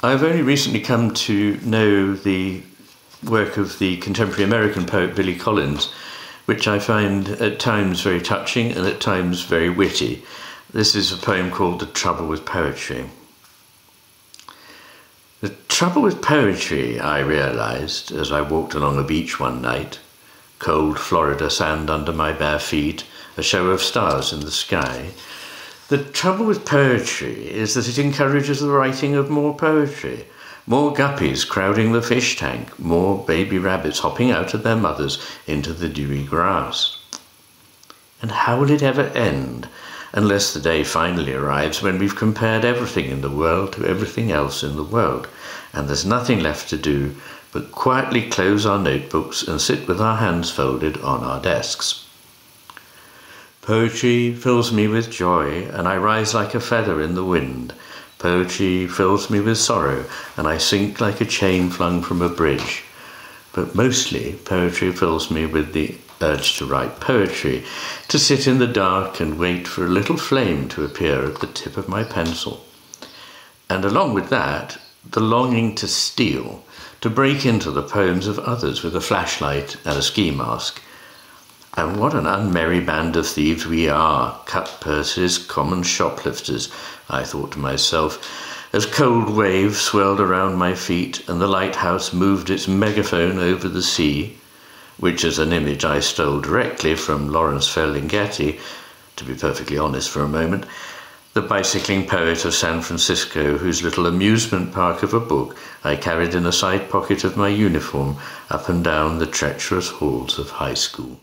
I've only recently come to know the work of the contemporary American poet Billy Collins, which I find at times very touching and at times very witty. This is a poem called The Trouble with Poetry. The trouble with poetry, I realized as I walked along a beach one night, cold Florida sand under my bare feet, a show of stars in the sky, the trouble with poetry is that it encourages the writing of more poetry. More guppies crowding the fish tank, more baby rabbits hopping out of their mothers into the dewy grass. And how will it ever end unless the day finally arrives when we've compared everything in the world to everything else in the world, and there's nothing left to do but quietly close our notebooks and sit with our hands folded on our desks? Poetry fills me with joy, and I rise like a feather in the wind. Poetry fills me with sorrow, and I sink like a chain flung from a bridge. But mostly, poetry fills me with the urge to write poetry, to sit in the dark and wait for a little flame to appear at the tip of my pencil. And along with that, the longing to steal, to break into the poems of others with a flashlight and a ski mask and what an unmerry band of thieves we are, cut purses, common shoplifters, I thought to myself, as cold waves swelled around my feet and the lighthouse moved its megaphone over the sea, which is an image I stole directly from Lawrence Ferlinghetti, to be perfectly honest for a moment, the bicycling poet of San Francisco, whose little amusement park of a book I carried in a side pocket of my uniform up and down the treacherous halls of high school.